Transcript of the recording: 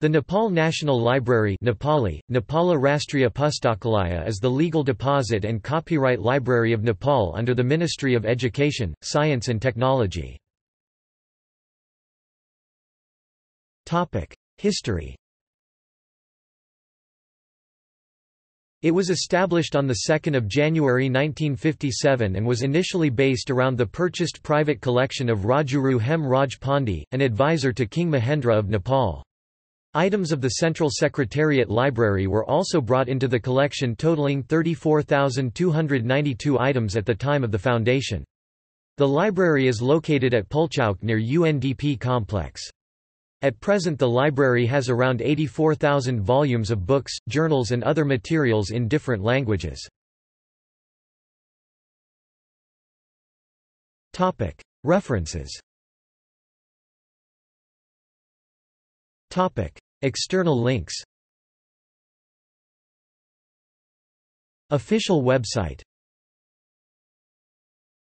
The Nepal National Library Nepali, Nepala Rastriya Pustakalaya is the legal deposit and copyright library of Nepal under the Ministry of Education, Science and Technology. History It was established on 2 January 1957 and was initially based around the purchased private collection of Rajguru Hem Raj Pandey, an advisor to King Mahendra of Nepal. Items of the Central Secretariat Library were also brought into the collection totaling 34,292 items at the time of the foundation. The library is located at Pulchowk near UNDP complex. At present the library has around 84,000 volumes of books, journals and other materials in different languages. References External links. Official website